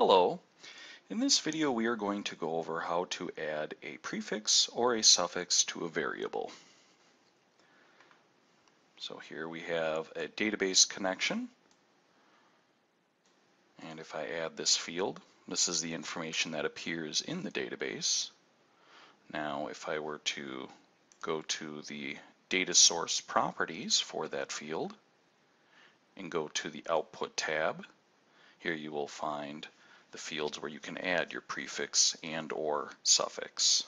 Hello. In this video we are going to go over how to add a prefix or a suffix to a variable. So here we have a database connection and if I add this field this is the information that appears in the database. Now if I were to go to the data source properties for that field and go to the output tab here you will find the fields where you can add your prefix and or suffix.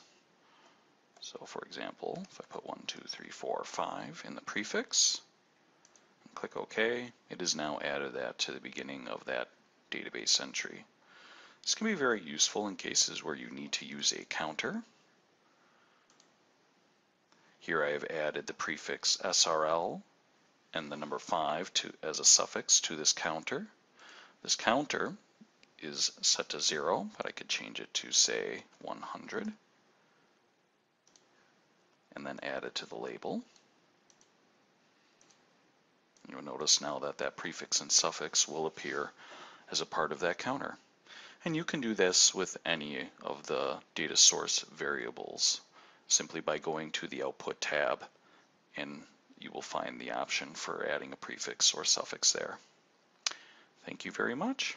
So for example, if I put 1, 2, 3, 4, 5 in the prefix, and click OK, it has now added that to the beginning of that database entry. This can be very useful in cases where you need to use a counter. Here I have added the prefix SRL and the number 5 to, as a suffix to this counter. This counter is set to zero, but I could change it to say 100 and then add it to the label. You'll notice now that that prefix and suffix will appear as a part of that counter. And you can do this with any of the data source variables simply by going to the output tab and you will find the option for adding a prefix or suffix there. Thank you very much